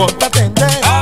con mi ah.